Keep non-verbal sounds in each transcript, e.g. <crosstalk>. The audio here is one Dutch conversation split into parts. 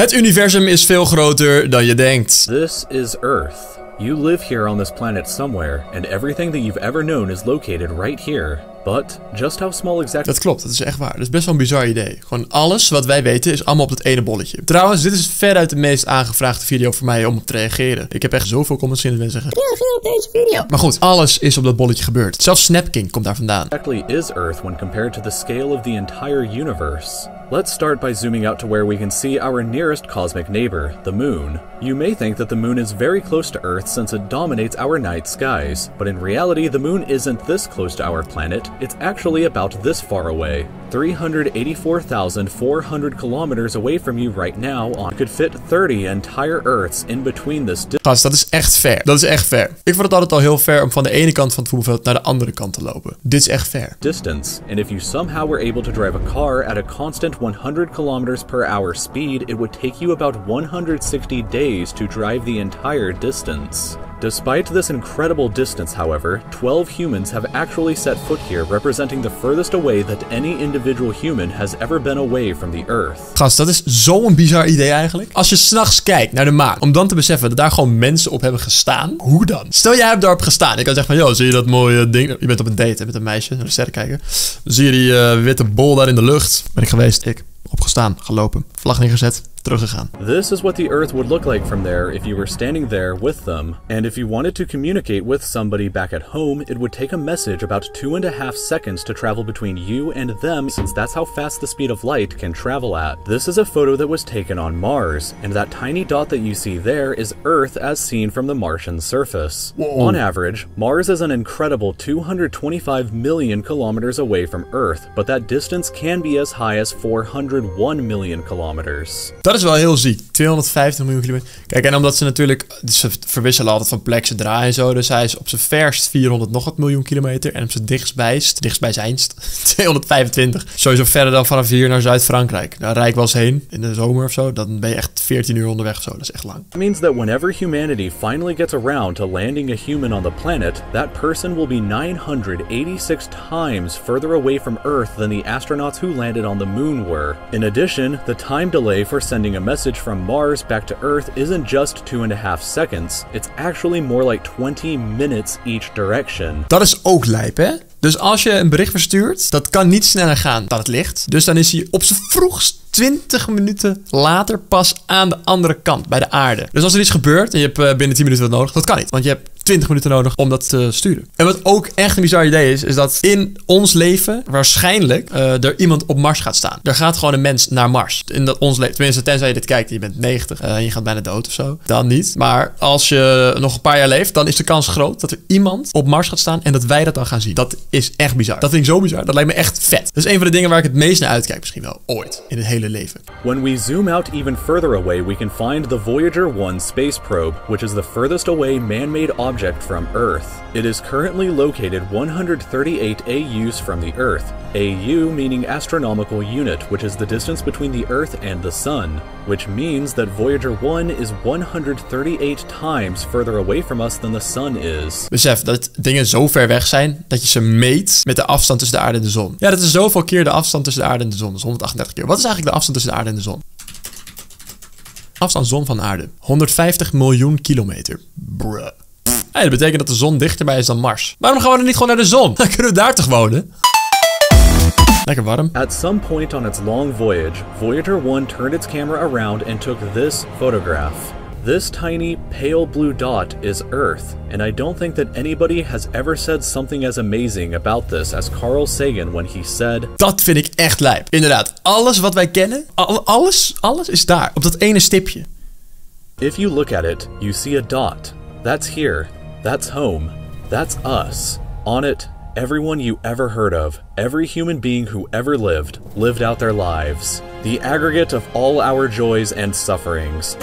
Het universum is veel groter dan je denkt. This is Earth. You live here on this planet somewhere, and everything that you've ever known is located right here. But just how small exactly Dat klopt, dat is echt waar. Dat is best wel een bizar idee. Gewoon alles wat wij weten is allemaal op dat ene bolletje. Trouwens, dit is veruit de meest aangevraagde video voor mij om op te reageren. Ik heb echt zoveel comments in dat mensen zeggen... Reageer op deze video. Maar goed, alles is op dat bolletje gebeurd. Zelfs Snapking komt daar vandaan. is Earth when compared to the scale of the entire universe? Let's start by zooming out to where we can see our nearest cosmic neighbor, the Moon. You may think that the Moon is very close to Earth since it dominates our night skies, but in reality the Moon isn't this close to our planet, it's actually about this far away. 384,400 kilometers away from you right now on could fit 30 entire Earths in between this Gast, dat is echt ver. Dat is echt ver. Ik vond het altijd al heel ver om van de ene kant van het voetbalveld naar de andere kant te lopen. Dit is echt ver. Distance. And if you somehow were able to drive a car at a constant 100 kilometers per hour speed, it would take you about 160 days to drive the entire distance. Despite this incredible distance, however, 12 humans have actually set foot here, representing the furthest away that any individual human has ever been away from the Earth. Gast, dat is zo'n bizar idee eigenlijk. Als je s'nachts kijkt naar de maan, om dan te beseffen dat daar gewoon mensen op hebben gestaan. Hoe dan? Stel jij hebt daarop gestaan. Ik kan zeggen van, joh, zie je dat mooie ding? Je bent op een date met een meisje, naar de sterren kijken. Zie je die uh, witte bol daar in de lucht. Ben ik geweest. Opgestaan, gelopen, vlag neergezet, teruggegaan. This is what the Earth would look like from there if you were standing there with them. And if you wanted to communicate with somebody back at home, it would take a message about two and a half seconds to travel between you and them since that's how fast the speed of light can travel at. This is a photo that was taken on Mars, and that tiny dot that you see there is Earth as seen from the Martian surface. Whoa. On average, Mars is an incredible 225 million kilometers away from Earth, but that distance can be as high as 401 million kilometers. Dat is wel heel ziek. 250 miljoen kilometer. Kijk, en omdat ze natuurlijk... Ze verwisselen altijd van plek, ze draaien en zo. Dus hij is op zijn verst 400 nog wat miljoen kilometer. En op zijn dichtstbijst, dichtstbijzijnst, <laughs> 225. Sowieso verder dan vanaf hier naar Zuid-Frankrijk. Daar ik wel eens heen, in de zomer of zo. Dan ben je echt 14 uur onderweg of zo. Dat is echt lang. It means that whenever humanity finally gets around to landing a human on the planet, that person will be 986 times further away from Earth than the astronauts who landed on the moon were. In addition, the time delay for sending sending a message from Mars back to Earth isn't just two and a half seconds, it's actually more like 20 minutes each direction. Dat is ook lijp, hè? Dus als je een bericht verstuurt, dat kan niet sneller gaan dan het licht. Dus dan is hij op zijn vroegst 20 minuten later pas aan de andere kant, bij de aarde. Dus als er iets gebeurt en je hebt eh, binnen 10 minuten wat nodig, dat kan niet. Want je hebt 20 minuten nodig om dat te sturen. En wat ook echt een bizar idee is, is dat in ons leven waarschijnlijk uh, er iemand op Mars gaat staan. Er gaat gewoon een mens naar Mars. In dat ons leven, tenminste, tenzij je dit kijkt, je bent 90 uh, en je gaat bijna dood of zo. Dan niet. Maar als je nog een paar jaar leeft, dan is de kans groot dat er iemand op Mars gaat staan en dat wij dat dan gaan zien. Dat is echt bizar. Dat vind ik zo bizar. Dat lijkt me echt vet. Dat is een van de dingen waar ik het meest naar uitkijk, misschien wel ooit in het hele leven. When we zoom out even further away, we can find the Voyager 1 space probe, which is the furthest away man-made object from Earth. Earth. It is currently located 138 AUs from the Earth, AU meaning astronomical unit, which is the distance between the Earth and the Sun, which means that Voyager 1 is 138 times further away from us than the Sun is. Besef dat dingen zo ver weg zijn dat je ze meet met de afstand tussen de aarde en de zon. Ja, dat is zoveel keer de afstand tussen de aarde en de zon. Dat is 138 keer. Wat is eigenlijk de afstand tussen de aarde en de zon? Afstand zon van aarde. 150 miljoen kilometer. Bruh. Hey, dat betekent dat de zon dichterbij is dan Mars. Waarom gaan we dan niet gewoon naar de zon? <laughs> Dan kunnen we daar toch wonen? Lekker warm. At some point on its long voyage, Voyager 1 turned its camera around and took this photograph. This tiny, pale blue dot is Earth, and I don't think that anybody has ever said something as amazing about this as Carl Sagan when he said... Dat vind ik echt lijp. Inderdaad, alles wat wij kennen, alles, alles is daar, op dat ene stipje. If you look at it, you see a dot. That's here. That's home. That's us. On it, everyone you ever heard of, every human being who ever lived, lived out their lives. The aggregate of all our joys and sufferings.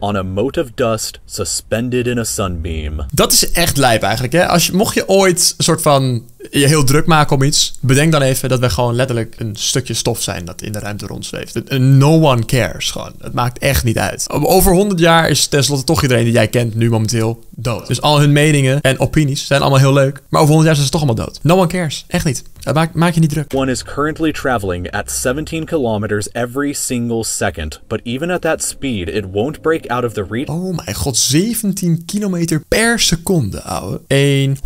on a mote of dust suspended in a sunbeam. Dat is echt lijp eigenlijk, hè? Als je, mocht je ooit een soort van je heel druk maken om iets, bedenk dan even dat we gewoon letterlijk een stukje stof zijn dat in de ruimte rondzweeft. No one cares gewoon. Het maakt echt niet uit. Over 100 jaar is tenslotte toch iedereen die jij kent nu momenteel dood. Dus al hun meningen en opinies zijn allemaal heel leuk, maar over 100 jaar zijn ze toch allemaal dood. No one cares. Echt niet. Dat maak, maak je niet druk. One is currently traveling at 17 kilometers every single second, but even at that speed, it won't break out of the reach. Oh mijn god, 17 kilometer per seconde, ouwe. 1,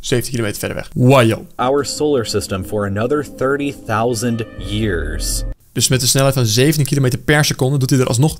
17 kilometer verder weg. Wajo. Our solar system for another 30,000 years. Dus met een snelheid van 17 kilometer per seconde doet hij er alsnog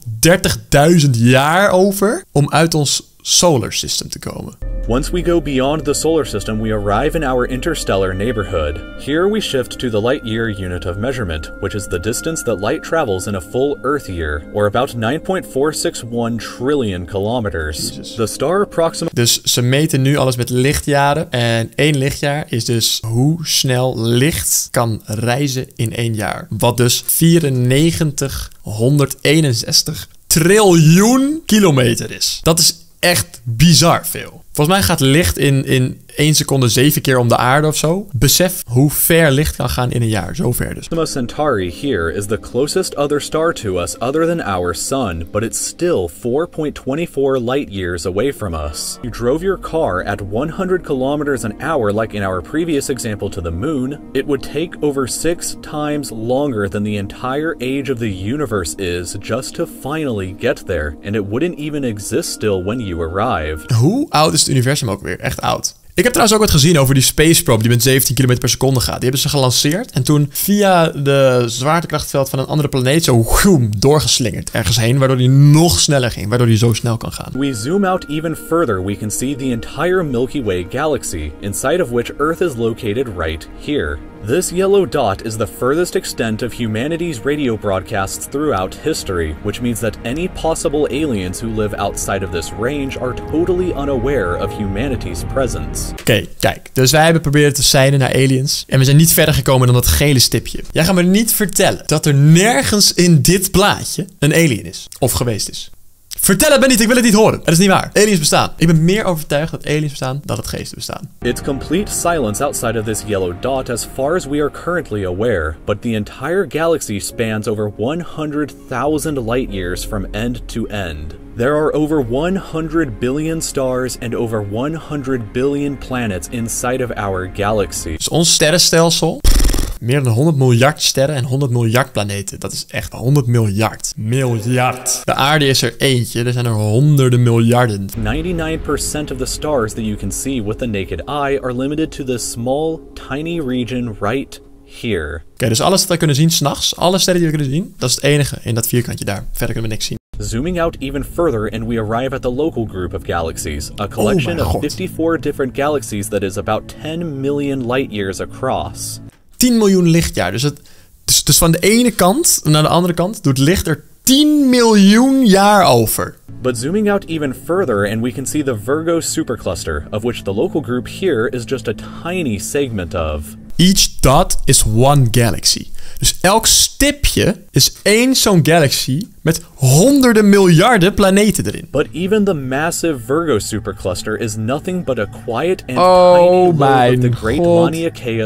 30.000 jaar over om uit ons solar system te komen. Once we go beyond the solar system, we arrive in our interstellar neighborhood. Here we shift to the light year unit of measurement, which is the distance that light travels in a full Earth year, or about 9.461 trillion kilometers. Jesus. The star approximately Dus ze meten nu alles met lichtjaren. En één lichtjaar is dus hoe snel licht kan reizen in één jaar. Wat dus 9461 triljoen kilometer is. Dat is echt bizar veel. Volgens mij gaat licht in, in 1 seconde 7 keer om de aarde of zo. Besef hoe ver licht kan gaan in een jaar. Zo ver dus. Proxima Centauri here is the closest other star to us other than our sun, but it's still 4.24 light years away from us. You drove your car at 100 kilometers an hour like in our previous example to the moon, it would take over 6 times longer than the entire age of the universe is just to finally get there, and it wouldn't even exist still when you arrived. Hoe oud is het universum ook weer? Echt oud. Ik heb trouwens ook wat gezien over die Space Probe die met 17 km per seconde gaat. Die hebben ze gelanceerd en toen via de zwaartekrachtveld van een andere planeet zo woem, doorgeslingerd ergens heen, waardoor die nog sneller ging, waardoor die zo snel kan gaan. We zoom out even further, we can see the entire Milky Way galaxy, inside of which Earth is located right here. This yellow dot is the furthest extent of humanity's radio broadcasts throughout history, which means that any possible aliens who live outside of this range are totally unaware of humanity's presence. Oké, kijk. Dus wij hebben proberen te seinen naar aliens. En we zijn niet verder gekomen dan dat gele stipje. Jij gaat me niet vertellen dat er nergens in dit plaatje een alien is. Of geweest is. Vertel het me niet, ik wil het niet horen. Het is niet waar. Aliens bestaan. Ik ben meer overtuigd dat aliens bestaan dan dat geesten bestaan. It's complete silence outside of this yellow dot as far as we are currently aware, but the entire galaxy spans over 100,000 light years from end to end. There are over 100 billion stars and over 100 billion planets inside of our galaxy. Dus ons sterrenstelsel. Meer dan 100 miljard sterren en 100 miljard planeten. Dat is echt 100 miljard. Miljard. De aarde is er eentje. Er zijn er honderden miljarden. 99% of the stars that you can see with the naked eye are limited to this small, tiny region right here. Oké, dus alles wat we kunnen zien s'nachts, alle sterren die we kunnen zien, dat is het enige in dat vierkantje daar. Verder kunnen we niks zien. Zooming out even further, and we arrive at the local group of galaxies, a collection my of God. 54 different galaxies that is about 10 million light years across. 10 miljoen lichtjaar. Dus, het, dus, dus van de ene kant naar de andere kant doet licht er 10 miljoen jaar over. But zooming out even further, and we can see the Virgo supercluster, of which the local group here is just a tiny segment of. Each dot is one galaxy. Dus elk stipje is één zo'n galaxy met honderden miljarden planeten erin. But even the massive Virgo supercluster is nothing but a quiet and Oh tiny lobe of the Great God.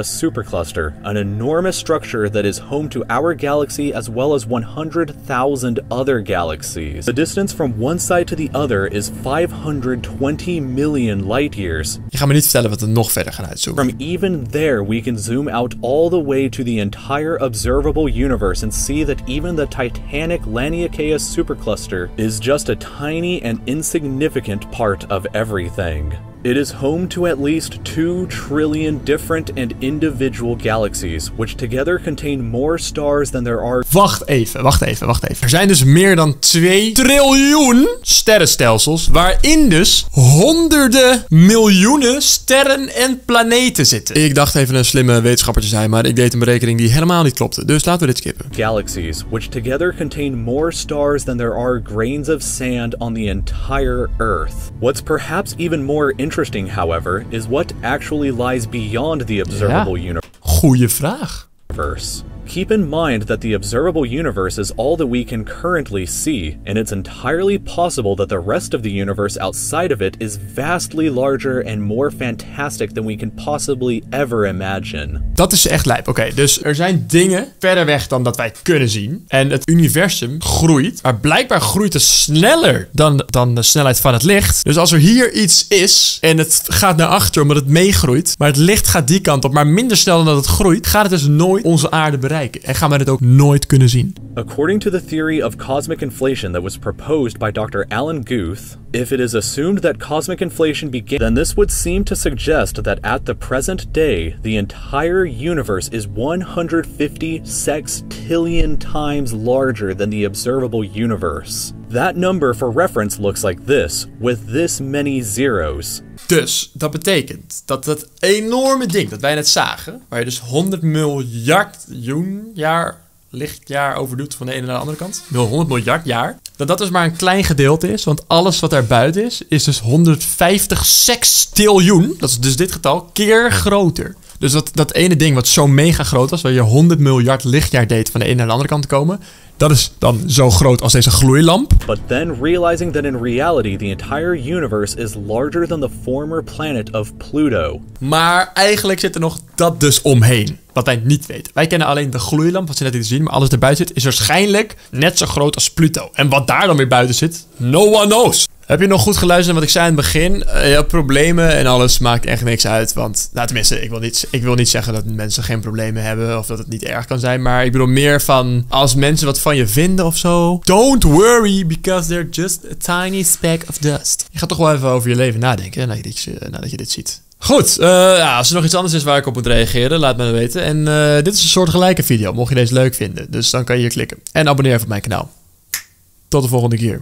Supercluster, an enormous structure that is home to our galaxy as well as 100,000 other galaxies. The distance from one side to the other is 520 million light years. Je gaat me niet vertellen wat we nog verder gaan uitzoomen. From even there, we can zoom out all the way to the entire observable universe and see that even the titanic Laniakea supercluster is just a tiny and insignificant part of everything. It is home to at least 2 trillion different and individual galaxies, which together contain more stars than there are Wacht even, wacht even, wacht even. Er zijn dus meer dan 2 triljoen sterrenstelsels, waarin dus honderden miljoenen sterren en planeten zitten. Ik dacht even een slimme wetenschapper te zijn, maar ik deed een berekening die helemaal niet klopte. Dus laten we dit skippen. galaxies, which together contain more stars than there are grains of sand on the entire Earth. What's perhaps even more interesting, however, is what actually lies beyond the observable Goeie vraag. universe. Keep in mind that the observable universe is all that we can currently see, and it's entirely possible that the rest of the universe outside of it is vastly larger and more fantastic than we can possibly ever imagine. Dat is echt lijp. Oké, dus er zijn dingen verder weg dan dat wij kunnen zien. En het universum groeit. Maar blijkbaar groeit het sneller dan, dan de snelheid van het licht. Dus als er hier iets is en het gaat naar achter omdat het meegroeit. Maar het licht gaat die kant op, maar minder snel dan dat het groeit. Gaat het dus nooit onze aarde bereiken. En gaan het ook nooit kunnen zien. According to the theory of cosmic inflation that was proposed by Dr. Alan Guth, if it is assumed that cosmic inflation began, then this would seem to suggest that at the present day, the entire universe is 150 sextillion times larger than the observable universe. That number for reference looks like this, with this many zeros. Dus dat betekent dat dat enorme ding dat wij net zagen, waar je dus 100 miljard jaar lichtjaar over doet van de ene naar de andere kant, 100 miljard jaar, dat dat dus maar een klein gedeelte is, want alles wat daar buiten is, is dus 150 sextiljoen, dat is dus dit getal, keer groter. Dus dat, dat ene ding wat zo mega groot was, waar je 100 miljard lichtjaar deed van de ene naar de andere kant komen, dat is dan zo groot als deze gloeilamp. But then realizing that in reality the entire universe is larger than the former planet of Pluto. Maar eigenlijk zit er nog dat dus omheen. Wat wij niet weten. Wij kennen alleen de gloeilamp, wat ze net niet zien. Maar alles erbuiten zit, is waarschijnlijk net zo groot als Pluto. En wat daar dan weer buiten zit, no one knows. Heb je nog goed geluisterd naar wat ik zei in het begin? Uh, problemen en alles maakt echt niks uit. Want, nou tenminste, ik wil, niet, ik wil niet zeggen dat mensen geen problemen hebben of dat het niet erg kan zijn. Maar ik bedoel meer van, als mensen wat van je vinden of zo. Don't worry, because they're just a tiny speck of dust. Je gaat toch wel even over je leven nadenken nadat je dit, je dit ziet. Goed, uh, ja, als er nog iets anders is waar ik op moet reageren, laat me weten. En uh, dit is een soort gelijke video, mocht je deze leuk vinden. Dus dan kan je hier klikken. En abonneer op mijn kanaal. Tot de volgende keer.